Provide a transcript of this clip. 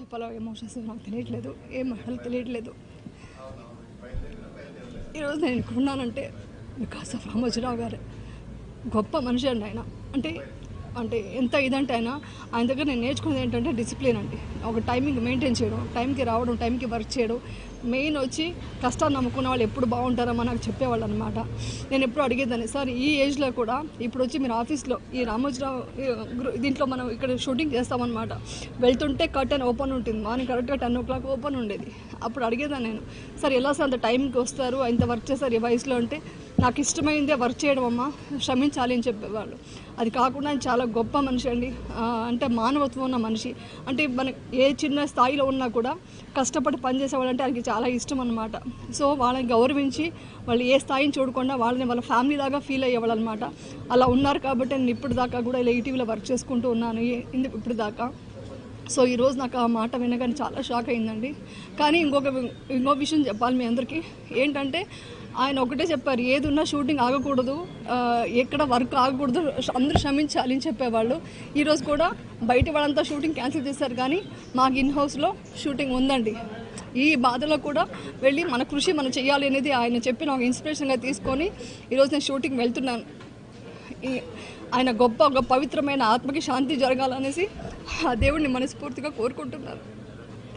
చెప్పాలో ఎమోషన్స్ నాకు తెలియట్లేదు ఏం అసలు తెలియట్లేదు. ఈరోజు నేను ఇక్కడ ఉన్నానంటే బికాస్ ఆఫ్ రామోజీరావు గారు గొప్ప మనిషి అండి ఆయన. అంటే అంటే ఎంత ఇదంటే అయినా ఆయన దగ్గర నేను నేర్చుకున్నది ఏంటంటే డిసిప్లిన్ అండి. ఒక టైమింగ్ మెయింటైన్ చేయడం టైంకి రావడం టైంకి వర్క్ చేయడం. మెయిన్ వచ్చి కష్టాన్ని నమ్ముకున్న వాళ్ళు ఎప్పుడు బాగుంటారో నాకు చెప్పేవాళ్ళు అనమాట నేను ఎప్పుడు అడిగేదాన్ని సార్ ఈ ఏజ్లో కూడా ఇప్పుడు వచ్చి మీరు ఆఫీస్లో ఈ రామోజీరావు దీంట్లో మనం ఇక్కడ షూటింగ్ చేస్తామన్నమాట. వెళ్తుంటే కర్టెన్ ఓపెన్ ఉంటుంది మార్నింగ్ కరెక్ట్గా టెన్ ఓ క్లాక్ ఓపెన్ ఉండేది. అప్పుడు అడిగేదాన్ని నేను సార్ ఎలా సార్ అంత టైంకి వస్తారు? ఇంత వర్క్ చేస్తారు ఈ వయసులో? అంటే నాకు ఇష్టమైందే వర్క్ చేయడం అమ్మా. క్షమించాలి అని చెప్పేవాళ్ళు. అది కాకుండా ఆయన చాలా గొప్ప మనిషి అండి. అంటే మానవత్వం ఉన్న మనిషి. అంటే మన ఏ చిన్న స్థాయిలో ఉన్నా కూడా కష్టపడి పనిచేసేవాళ్ళంటే ఆయనకి చాలా ఇష్టం అనమాట సో వాళ్ళని గౌరవించి వాళ్ళు ఏ స్థాయిని చూడకుండా వాళ్ళని వాళ్ళ ఫ్యామిలీ లాగా ఫీల్ అయ్యేవాళ్ళు అనమాట అలా ఉన్నారు కాబట్టి నేను ఇప్పుడు దాకా కూడా ఇలా ఈటీవీలో వర్క్ చేసుకుంటూ ఉన్నాను. ఈ- ఇప్పుడు దాకా? సో ఈరోజు నాకు ఆ మాట వినగానే చాలా షాక్ అయిందండి. కానీ ఇంకొక ఇంకో విషయం చెప్పాలి మీ అందరికీ. ఏంటంటే ఆయన ఒకటే చెప్పారు ఏది ఉన్నా షూటింగ్ ఆగకూడదు ఎక్కడ వర్క్ ఆగకూడదు అందరూ క్షమించాలి అని చెప్పేవాళ్ళు. ఈరోజు కూడా బయట వాళ్ళంతా షూటింగ్ క్యాన్సిల్ చేశారు కానీ మాకు ఇన్ హౌస్లో షూటింగ్ ఉందండి. ఈ బాధలో కూడా వెళ్ళి మన కృషి మనం చేయాలి అనేది ఆయన చెప్పిన ఒక ఇన్స్పిరేషన్గా తీసుకొని ఈరోజు నేను షూటింగ్ వెళ్తున్నాను. ఈ- ఆయన గొప్ప ఒక పవిత్రమైన ఆత్మకి శాంతి జరగాలనేసి ఆ దేవుడిని మనస్ఫూర్తిగా కోరుకుంటున్నాను.